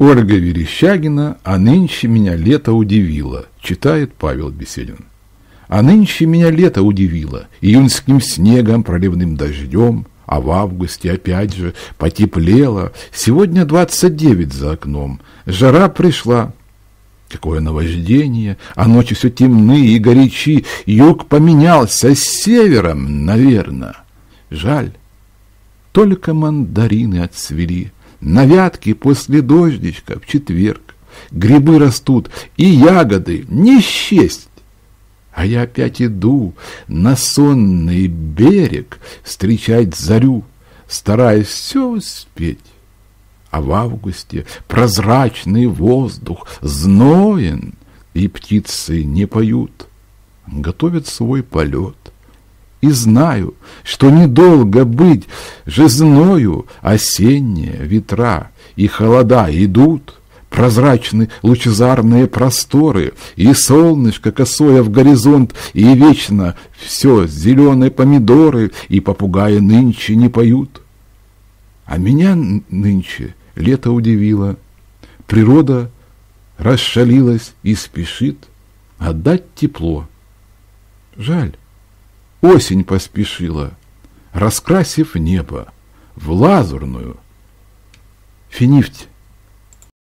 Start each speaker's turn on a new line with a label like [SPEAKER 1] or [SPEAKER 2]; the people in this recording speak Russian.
[SPEAKER 1] Ольга Верещагина «А нынче меня лето удивило», читает Павел Беседин. А нынче меня лето удивило, июньским снегом, проливным дождем, а в августе опять же потеплело, сегодня двадцать девять за окном, жара пришла, Какое наваждение, а ночи все темны и горячи, юг поменялся с севером, наверное. Жаль, только мандарины отцвели, на вятке после дождичка в четверг. Грибы растут и ягоды не счесть. А я опять иду на сонный берег встречать зарю, стараясь все успеть. А в августе прозрачный воздух зноен, и птицы не поют, готовят свой полет. И знаю, что недолго быть жизною осенние ветра и холода идут, прозрачны лучезарные просторы, и солнышко косое в горизонт, и вечно все зеленые помидоры, и попугаи нынче не поют. А меня нынче лето удивило, природа расшалилась и спешит отдать тепло. Жаль, осень поспешила, раскрасив небо в лазурную. Финифть